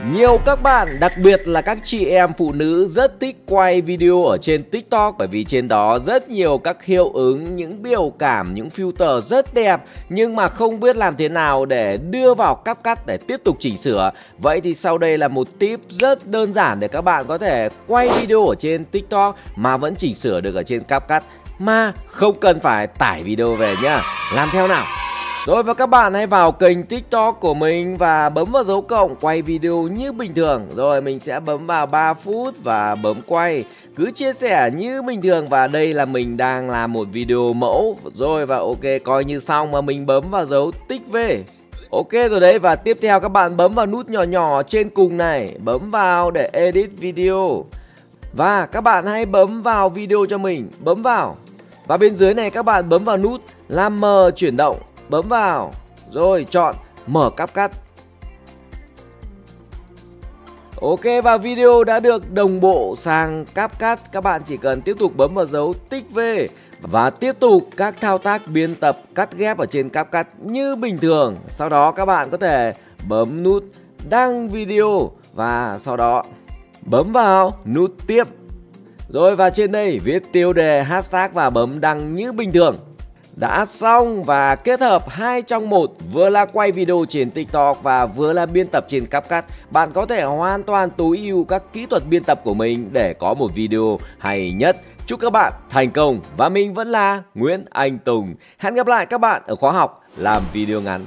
Nhiều các bạn, đặc biệt là các chị em phụ nữ rất thích quay video ở trên TikTok bởi vì trên đó rất nhiều các hiệu ứng, những biểu cảm, những filter rất đẹp nhưng mà không biết làm thế nào để đưa vào CapCut để tiếp tục chỉnh sửa. Vậy thì sau đây là một tip rất đơn giản để các bạn có thể quay video ở trên TikTok mà vẫn chỉnh sửa được ở trên CapCut mà không cần phải tải video về nhá. Làm theo nào? Rồi, và các bạn hãy vào kênh tiktok của mình và bấm vào dấu cộng quay video như bình thường. Rồi, mình sẽ bấm vào 3 phút và bấm quay. Cứ chia sẻ như bình thường và đây là mình đang làm một video mẫu. Rồi, và ok, coi như xong mà mình bấm vào dấu tích về Ok, rồi đấy, và tiếp theo các bạn bấm vào nút nhỏ nhỏ trên cùng này. Bấm vào để edit video. Và các bạn hãy bấm vào video cho mình. Bấm vào. Và bên dưới này các bạn bấm vào nút làm mờ chuyển động bấm vào. Rồi, chọn mở cáp cắt Ok, và video đã được đồng bộ sang CapCut. Các bạn chỉ cần tiếp tục bấm vào dấu tích V Và tiếp tục các thao tác biên tập cắt ghép ở trên CapCut như bình thường. Sau đó, các bạn có thể bấm nút đăng video Và sau đó bấm vào nút tiếp. Rồi, và trên đây viết tiêu đề hashtag và bấm đăng như bình thường đã xong và kết hợp hai trong một, vừa là quay video trên TikTok và vừa là biên tập trên CapCut. Bạn có thể hoàn toàn tối ưu các kỹ thuật biên tập của mình để có một video hay nhất. Chúc các bạn thành công và mình vẫn là Nguyễn Anh Tùng. Hẹn gặp lại các bạn ở khóa học. Làm video ngắn.